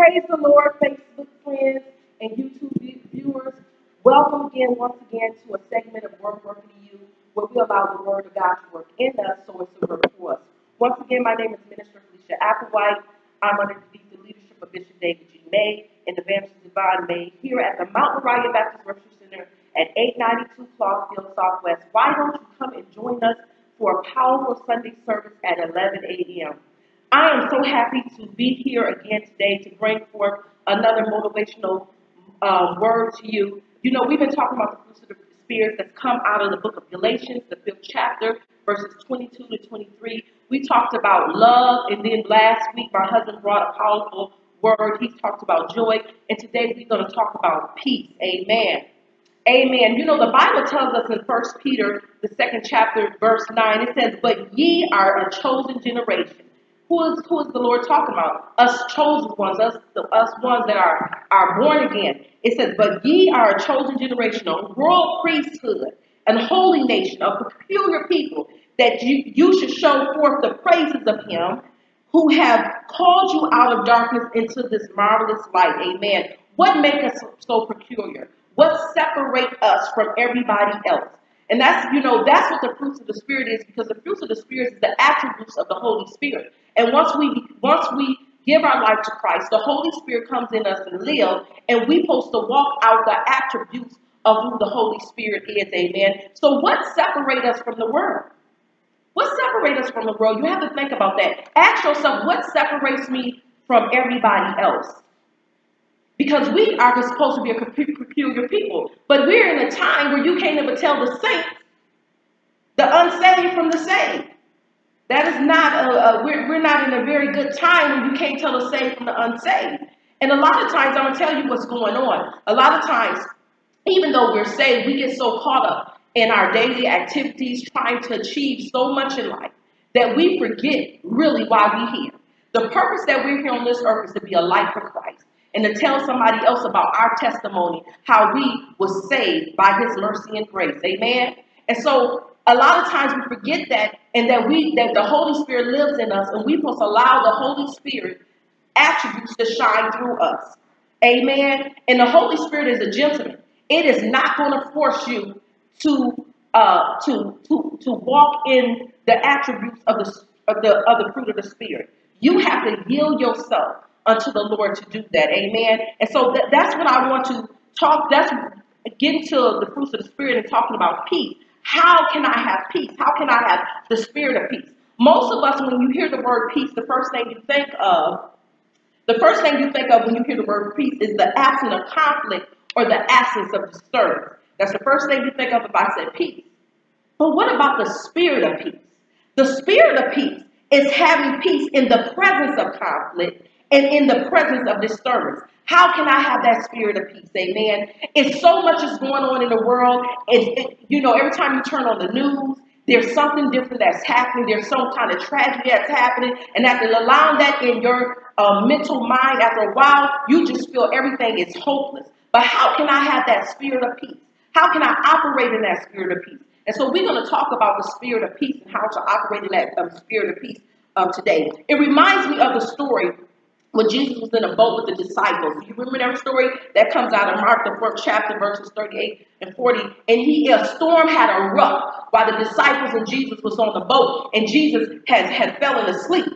Praise the Lord, Facebook friends and YouTube viewers. Welcome again, once again, to a segment of Word Working to You, where we allow the Word of God to work in us so it's a work for us. Once again, my name is Minister Felicia Applewhite. I'm underneath the leadership of Bishop David G. May and Evangelist Divine May here at the Mount Moriah Baptist Worship Center at 892 Clarkfield Southwest. Why don't you come and join us for a powerful Sunday service at 11 a.m.? I am so happy to be here again today to bring forth another motivational um, word to you. You know, we've been talking about the fruits of the Spirit that's come out of the book of Galatians, the fifth chapter, verses 22 to 23. We talked about love, and then last week my husband brought a powerful word. He talked about joy, and today we're going to talk about peace. Amen. Amen. You know, the Bible tells us in First Peter, the second chapter, verse 9, it says, But ye are a chosen generation who is, who is the Lord talking about? Us chosen ones, us, the, us ones that are, are born again. It says, But ye are a chosen generation, a royal priesthood, an holy nation, a peculiar people, that you, you should show forth the praises of him who have called you out of darkness into this marvelous light. Amen. What make us so peculiar? What separate us from everybody else? And that's, you know, that's what the fruits of the Spirit is because the fruits of the Spirit is the attributes of the Holy Spirit. And once we once we give our life to Christ, the Holy Spirit comes in us and live, and we supposed to walk out the attributes of who the Holy Spirit is. Amen. So what separates us from the world? What separates us from the world? You have to think about that. Ask yourself, what separates me from everybody else? Because we are supposed to be a peculiar people. But we're in a time where you can't even tell the saints, the unsaved from the saved. That is not a, a we're, we're not in a very good time when you can't tell the saved from the unsaved. And a lot of times, I'm gonna tell you what's going on. A lot of times, even though we're saved, we get so caught up in our daily activities, trying to achieve so much in life that we forget really why we're here. The purpose that we're here on this earth is to be a light for Christ and to tell somebody else about our testimony, how we was saved by his mercy and grace. Amen. And so a lot of times we forget that and that we that the Holy Spirit lives in us and we must allow the Holy Spirit attributes to shine through us. Amen. And the Holy Spirit is a gentleman. It is not going to force you to uh, to to to walk in the attributes of the of the of the fruit of the Spirit. You have to yield yourself unto the Lord to do that. Amen. And so th- that's what I want to talk. That's getting to the fruits of the Spirit and talking about peace. How can I have peace? How can I have the spirit of peace? Most of us, when you hear the word peace, the first thing you think of, the first thing you think of when you hear the word peace is the absence of conflict or the absence of disturbance. That's the first thing you think of if I said peace. But what about the spirit of peace? The spirit of peace is having peace in the presence of conflict and in the presence of disturbance. How can I have that spirit of peace? Amen. If so much is going on in the world. It, you know, every time you turn on the news, there's something different that's happening. There's some kind of tragedy that's happening. And after allowing that in your uh, mental mind, after a while, you just feel everything is hopeless. But how can I have that spirit of peace? How can I operate in that spirit of peace? And so we're going to talk about the spirit of peace and how to operate in that um, spirit of peace um, today. It reminds me of the story when Jesus was in a boat with the disciples. You remember that story that comes out of Mark, the fourth chapter, verses 38 and 40. And he a storm had erupted while the disciples and Jesus was on the boat, and Jesus had, had fallen asleep.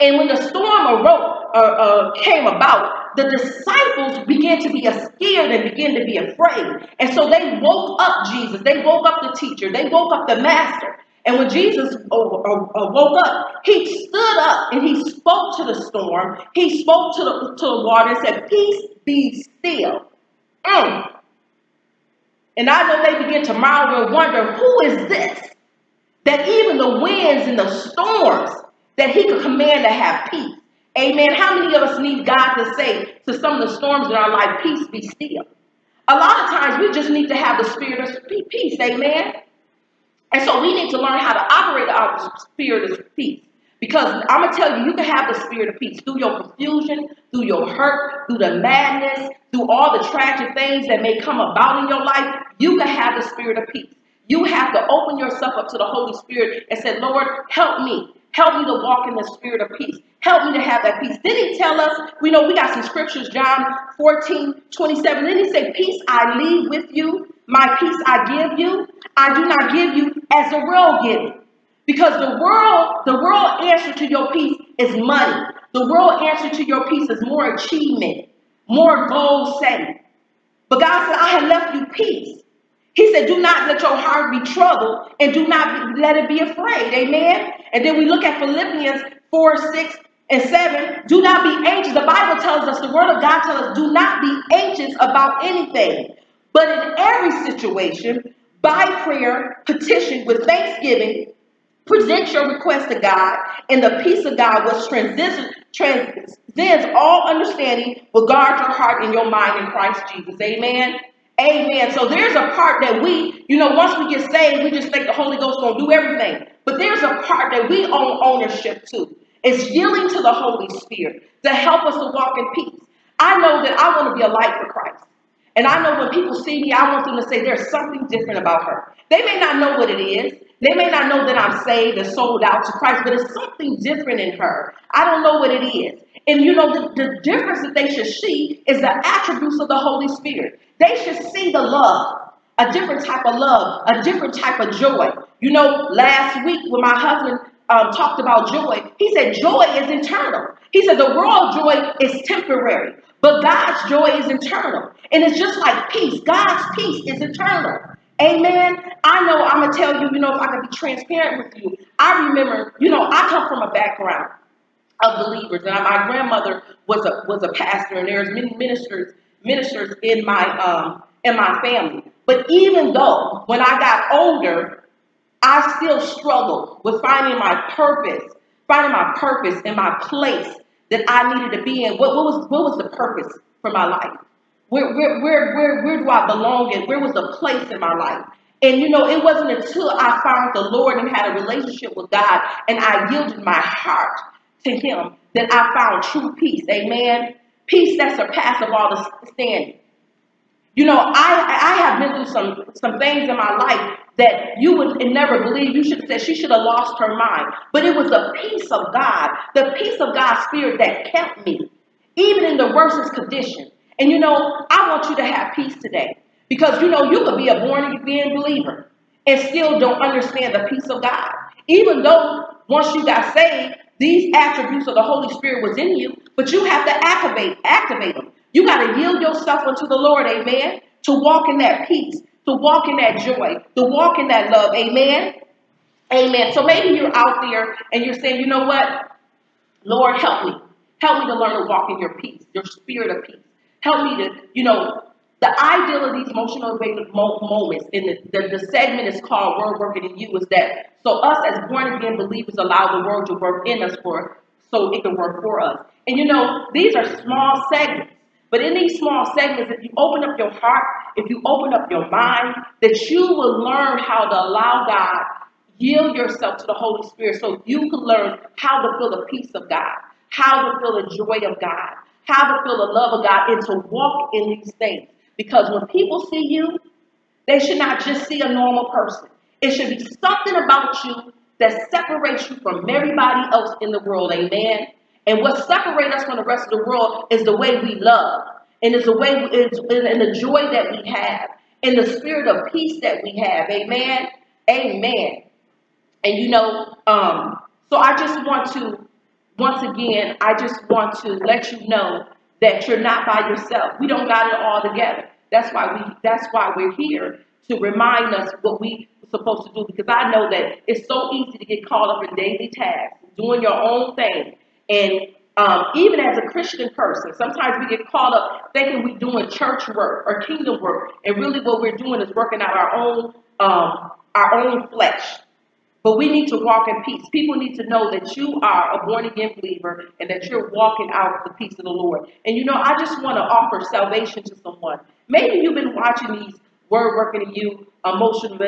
And when the storm arose, uh, uh, came about, the disciples began to be scared and began to be afraid. And so they woke up Jesus. They woke up the teacher. They woke up the master. And when Jesus woke up, he stood up and he spoke to the storm. He spoke to the, to the water and said, Peace be still. Mm. And I know they begin to marvel and wonder, who is this? That even the winds and the storms, that he could command to have peace. Amen. How many of us need God to say to some of the storms in our life, peace be still? A lot of times we just need to have the spirit of peace. Amen. And so we need to learn how to operate the spirit of peace. Because I'm going to tell you, you can have the spirit of peace through your confusion, through your hurt, through the madness, through all the tragic things that may come about in your life. You can have the spirit of peace. You have to open yourself up to the Holy Spirit and say, Lord, help me. Help me to walk in the spirit of peace. Help me to have that peace. Then he tell us, we know we got some scriptures, John 14, 27. Then he say, Peace I leave with you, my peace I give you. I do not give you as the world gives. Because the world, the world answer to your peace is money. The world answer to your peace is more achievement, more goal setting. But God said, I have left you peace. He said, Do not let your heart be troubled and do not let it be afraid. Amen. And then we look at Philippians 4, 6, and 7. Do not be anxious. The Bible tells us, the word of God tells us, do not be anxious about anything. But in every situation, by prayer, petition with thanksgiving, present your request to God, and the peace of God, which transcends, transcends all understanding, will guard your heart and your mind in Christ Jesus. Amen. Amen. So there's a part that we, you know, once we get saved, we just think the Holy Ghost gonna do everything. But there's a part that we own ownership to. It's yielding to the Holy Spirit to help us to walk in peace. I know that I want to be a light for Christ. And I know when people see me, I want them to say there's something different about her. They may not know what it is. They may not know that I'm saved and sold out to Christ, but it's something different in her. I don't know what it is. And you know, the, the difference that they should see is the attributes of the Holy Spirit. They should see the love, a different type of love, a different type of joy. You know, last week when my husband um, talked about joy, he said joy is internal. He said the world joy is temporary, but God's joy is eternal. And it's just like peace. God's peace is eternal. Amen. I know I'm going to tell you, you know, if I can be transparent with you, I remember, you know, I come from a background of believers. And my grandmother was a was a pastor, and there's many ministers ministers in my um in my family. But even though when I got older, I still struggled with finding my purpose, finding my purpose and my place that I needed to be in. What, what was what was the purpose for my life? Where, where, where, where, where do I belong and where was the place in my life? And you know, it wasn't until I found the Lord and had a relationship with God and I yielded my heart to Him that I found true peace. Amen. Peace that surpasses all the understanding. You know, I I have been through some some things in my life that you would never believe. You should have said she should have lost her mind. But it was the peace of God, the peace of God's spirit that kept me, even in the worstest condition. And you know, I want you to have peace today. Because you know, you could be a born again believer and still don't understand the peace of God. Even though once you got saved, these attributes of the Holy Spirit was in you, but you have to activate, activate them. You got to yield yourself unto the Lord, amen, to walk in that peace, to walk in that joy, to walk in that love, amen. Amen. So maybe you're out there and you're saying, you know what? Lord, help me. Help me to learn to walk in your peace, your spirit of peace. Help me to, you know, the ideal of these emotional moments in the, the, the, segment is called Word Working in You is that so us as born again believers allow the word to work in us for so it can work for us. And you know, these are small segments. But in these small segments, if you open up your heart, if you open up your mind, that you will learn how to allow God, yield yourself to the Holy Spirit so you can learn how to feel the peace of God, how to feel the joy of God, how to feel the love of God, and to walk in these things. Because when people see you, they should not just see a normal person. It should be something about you that separates you from everybody else in the world. Amen. And what separates us from the rest of the world is the way we love, and it's the way it's, and the joy that we have, and the spirit of peace that we have. Amen. Amen. And you know, um, so I just want to, once again, I just want to let you know that you're not by yourself. We don't got it all together. That's why we that's why we're here to remind us what we are supposed to do because I know that it's so easy to get caught up in daily tasks, doing your own thing. And um, even as a Christian person, sometimes we get caught up thinking we're doing church work or kingdom work, and really what we're doing is working out our own um, our own flesh. But we need to walk in peace. People need to know that you are a born again believer and that you're walking out the peace of the Lord. And you know, I just want to offer salvation to someone. Maybe you've been watching these word working in you emotional,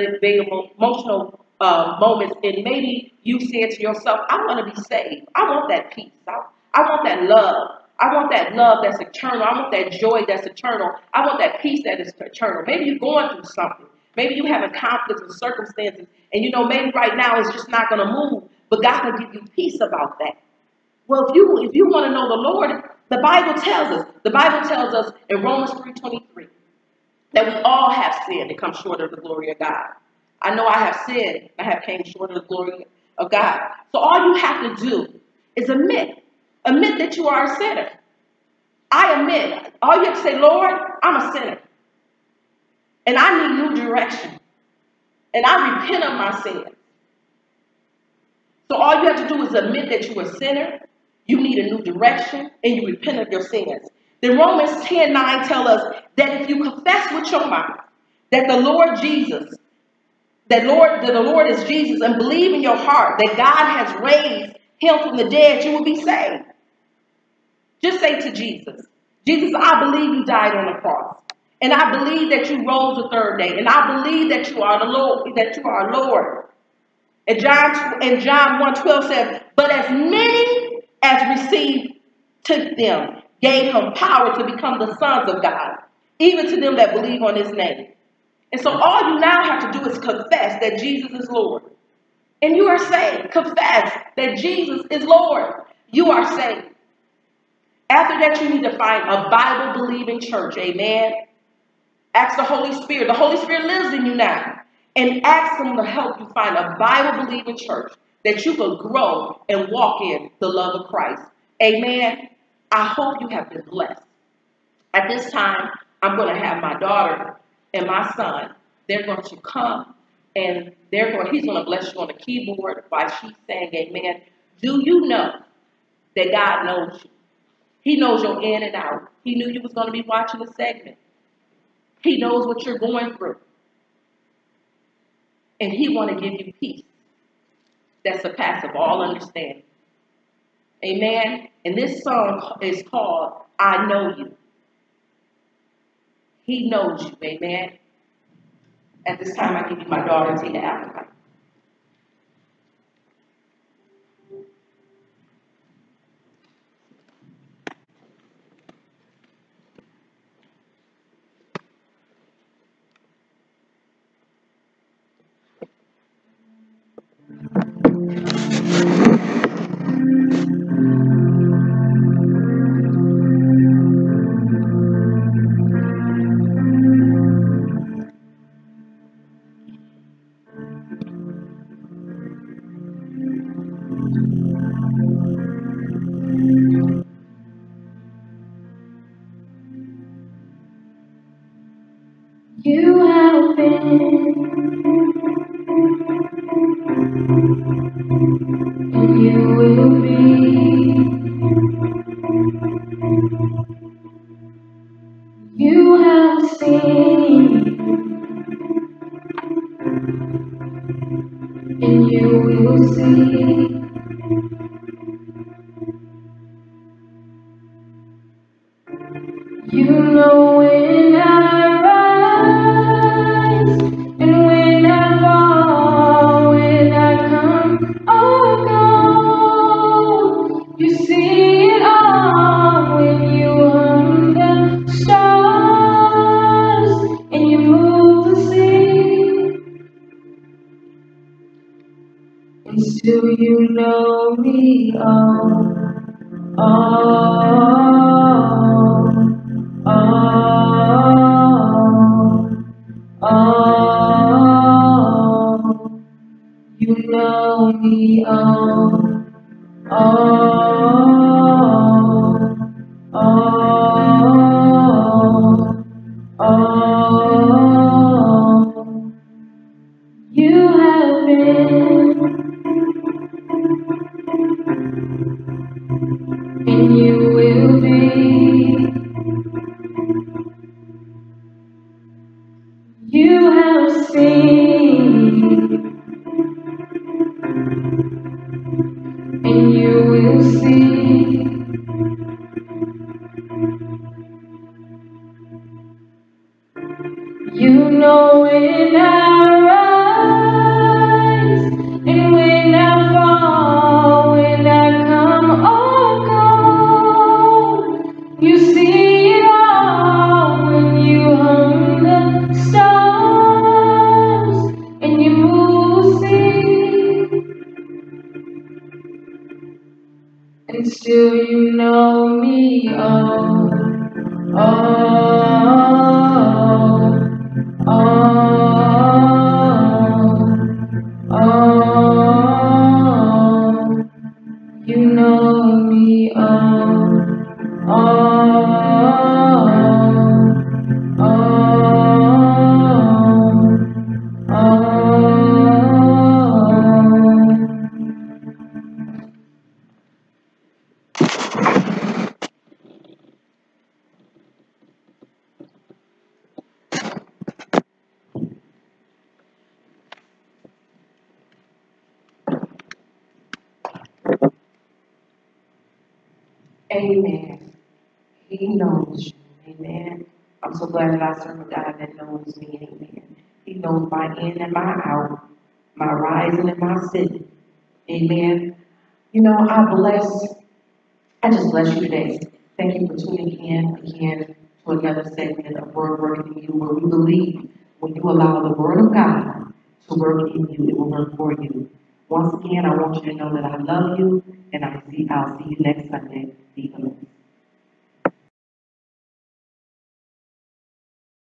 emotional uh, moments, and maybe you said to yourself, I want to be saved. I want that peace. I, I want that love. I want that love that's eternal. I want that joy that's eternal. I want that peace that is eternal. Maybe you're going through something. Maybe you have a conflict and circumstances, and you know maybe right now it's just not going to move. but God can give you peace about that. Well, if you if you want to know the Lord, the Bible tells us. The Bible tells us in Romans 3:23 that we all have sinned and come short of the glory of God. I know I have sinned. I have came short of the glory of God. So all you have to do is admit. Admit that you are a sinner. I admit. All you have to say, Lord, I'm a sinner. And I need new direction. And I repent of my sin. So all you have to do is admit that you're a sinner, you need a new direction, and you repent of your sins. Then Romans 10 9 tell us that if you confess with your mouth that the Lord Jesus, that Lord, that the Lord is Jesus, and believe in your heart that God has raised him from the dead, you will be saved. Just say to Jesus, Jesus, I believe you died on the cross. And I believe that you rose the third day. And I believe that you are the Lord, that you are Lord. And John and John 1:12 said, But as many as received took them, gave him power to become the sons of God, even to them that believe on his name. And so all you now have to do is confess that Jesus is Lord. And you are saved. Confess that Jesus is Lord. You are saved. After that, you need to find a Bible believing church. Amen. Ask the Holy Spirit. The Holy Spirit lives in you now. And ask Him to help you find a Bible believing church that you can grow and walk in the love of Christ. Amen. I hope you have been blessed. At this time, I'm going to have my daughter and my son. They're going to come and they're going, he's going to bless you on the keyboard while she's saying amen. Do you know that God knows you? He knows your in and out. He knew you was going to be watching the segment. He knows what you're going through. And he want to give you peace that's that surpasses all understanding. Amen. And this song is called I Know You. He knows you. Amen. At this time, I give you my daughter, Tina Applegate. you will see. You know it. know me all, all, all, all. You know me all, all, all, all. you. Oh, I'm so glad that I serve a God that knows me. Amen. He knows my in and my out, my rising and my sitting. Amen. You know, I bless, I just bless you today. Thank you for tuning in again to another segment of Word Working in You, where we believe when you allow the Word of God to work in you, it will work for you. Once again, I want you to know that I love you, and I see, I'll see you next Sunday. Be blessed.